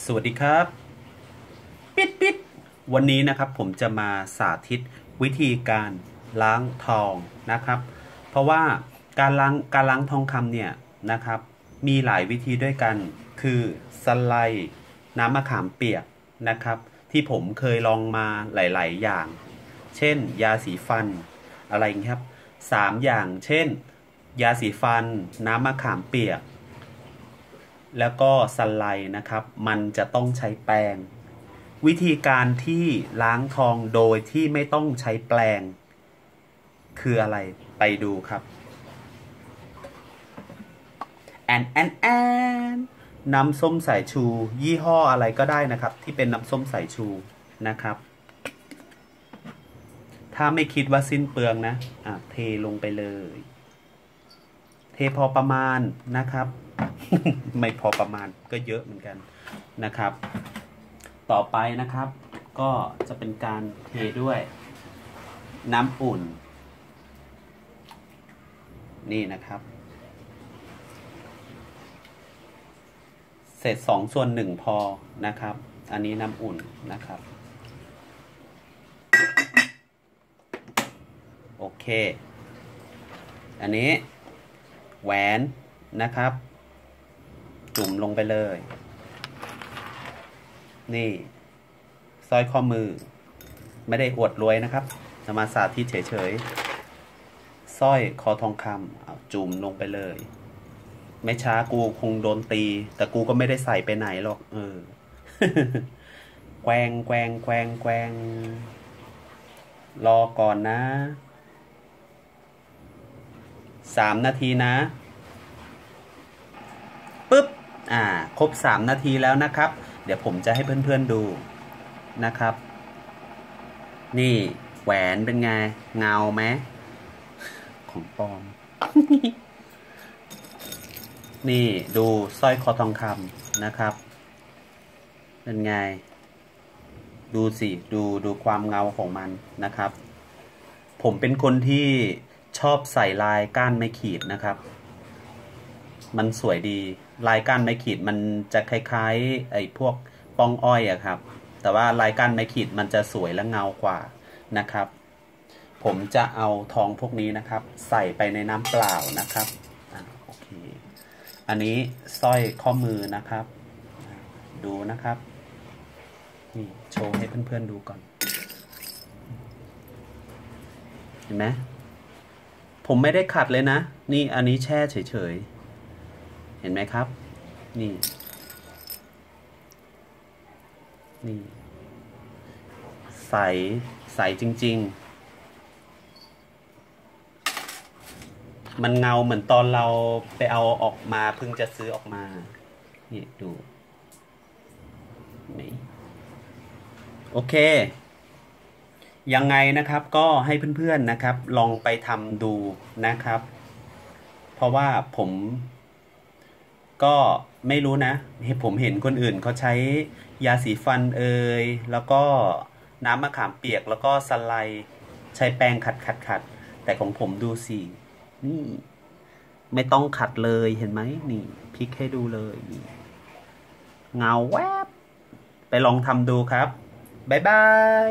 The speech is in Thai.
สวัสดีครับ ปิดปิดวันนี้นะครับผมจะมาสาธิตวิธีการล้างทองนะครับ เพราะว่าการล้างการล้างทองคำเนี่ยนะครับ มีหลายวิธีด้วยกัน คือสไลด์น้ำมะขามเปียกนะครับ ที่ผมเคยลองมาหลาย ๆ อย่าง เช่น ยาสีฟันอะไรอย่างเงี้ยครับสามอย่าง เช่น ยาสีฟัน น้ำมะขามเปียก แล้วก็สไลด์นะครับ มันจะต้องใช้แปรงวิธีการที่ล้างทองโดยที่ไม่ต้องใช้แปรงคืออะไรไปดูครับแอนแอนแอนน้ำส้มสายชู ยี่ห้ออะไรก็ได้นะครับ ที่เป็นน้ำส้มสายชูนะครับ ถ้าไม่คิดว่าสิ้นเปลืองนะอะเทลงไปเลย เทพอประมาณนะครับ ไม่พอประมาณก็เยอะเหมือนกันนะครับ ต่อไปนะครับ ก็จะเป็นการเทด้วยน้ำอุ่น นี่นะครับ เศษสองส่วนหนึ่งพอนะครับ อันนี้น้ำอุ่นนะครับ โอเค อันนี้แหวนนะครับ จุ่มลงไปเลย นี่สร้อยข้อมือ ไม่ได้อวดรวยนะครับจะมาสาธิตเฉยๆสร้อยคอทองคำเอาจุ่มลงไปเลย ไม่ช้ากูคงโดนตี แต่กูก็ไม่ได้ใส่ไปไหนหรอก เออ แกวงแกวงแกวงแกวงรอก่อนนะสามนาทีนะ อ่าครบสามนาทีแล้วนะครับ เดี๋ยวผมจะให้เพื่อนๆดูนะครับ นี่แหวนเป็นไง เงาไหมของปลอม นี่ดูสร้อยคอทองคำนะครับ เป็นไง ดูสิ ดูดูความเงาของมันนะครับ ผมเป็นคนที่ชอบใส่ลายก้านไม้ขีดนะครับ มันสวยดี ลายก้านไม้ขีดมันจะคล้ายๆ ไอ้พวกปองอ้อยอะครับ แต่ว่าลายก้านไม้ขีดมันจะสวยและเงากว่านะครับ ผมจะเอาทองพวกนี้นะครับ ใส่ไปในน้ำเปล่านะครับอโอเคอันนี้สร้อยข้อมือนะครับ ดูนะครับนี่โชว์ให้เพื่อนๆดูก่อน เห็นไหมผมไม่ได้ขัดเลยนะ นี่อันนี้แช่เฉยๆ เห็นไหมครับ นี่ นี่ ใส ใสจริง ๆ มันเงาเหมือนตอนเราไปเอาออกมาเพิ่งจะซื้อออกมา นี่ดูนี่โอเค ยังไงนะครับก็ให้เพื่อนๆนะครับ ลองไปทำดูนะครับ เพราะว่าผม ก็ไม่รู้นะ ผมเห็นคนอื่นเขาใช้ยาสีฟันเอยแล้วก็น้ำมะขามเปียกแล้วก็สไลด์ใช้แปรงขัดขัดขัดแต่ของผมดูสินี่ ไม่ต้องขัดเลยเห็นไหมนี่พลิกให้ดูเลยนี่เงาแวบ ไปลองทำดูครับ บ๊ายบาย